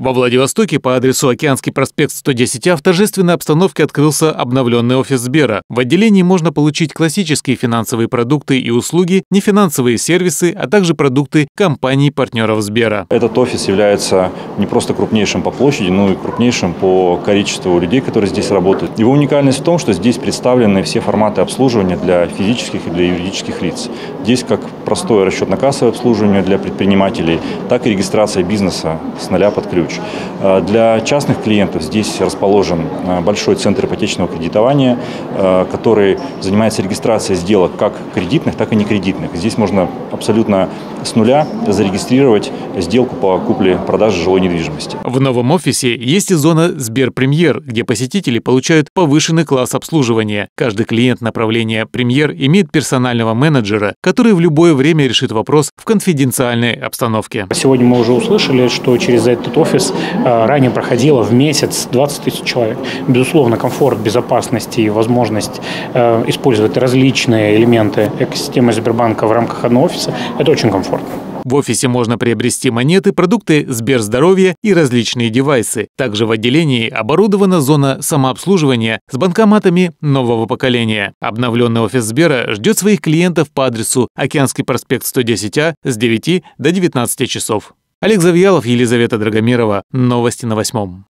Во Владивостоке по адресу Океанский проспект 110А в торжественной обстановке открылся обновленный офис Сбера. В отделении можно получить классические финансовые продукты и услуги, нефинансовые сервисы, а также продукты компаний-партнеров Сбера. Этот офис является не просто крупнейшим по площади, но и крупнейшим по количеству людей, которые здесь работают. Его уникальность в том, что здесь представлены все форматы обслуживания для физических и для юридических лиц. Здесь как простое расчетно-кассовое обслуживание для предпринимателей, так и регистрация бизнеса с нуля под ключ ключ. Э, для частных клиентов здесь расположен э, большой центр ипотечного кредитования, э, который занимается регистрацией сделок как кредитных, так и некредитных. Здесь можно абсолютно с нуля зарегистрировать сделку по купле-продаже жилой недвижимости. В новом офисе есть и зона Сберпремьер, где посетители получают повышенный класс обслуживания. Каждый клиент направления Премьер имеет персонального менеджера, который в любое время решит вопрос в конфиденциальной обстановке. Сегодня мы уже услышали, что через этот офис офис э, ранее проходило в месяц 20 тысяч человек. Безусловно, комфорт, безопасность и возможность э, использовать различные элементы экосистемы Сбербанка в рамках одного офиса – это очень комфортно. В офисе можно приобрести монеты, продукты Сберздоровья и различные девайсы. Также в отделении оборудована зона самообслуживания с банкоматами нового поколения. Обновленный офис Сбера ждет своих клиентов по адресу Океанский проспект 110А с 9 до 19 часов. Олег Завьялов, Елизавета Драгомирова. Новости на восьмом.